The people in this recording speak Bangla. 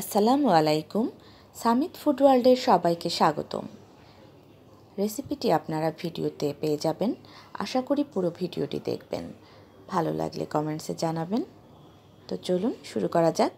আসসালামু আলাইকুম, সামিত ফুড ওয়ার্ল্ডের সবাইকে স্বাগতম। রেসিপিটি আপনারা ভিডিওতে পেয়ে যাবেন, আশা করি পুরো ভিডিওটি দেখবেন। ভালো লাগলে কমেন্টসে জানাবেন। তো চলুন শুরু করা যাক।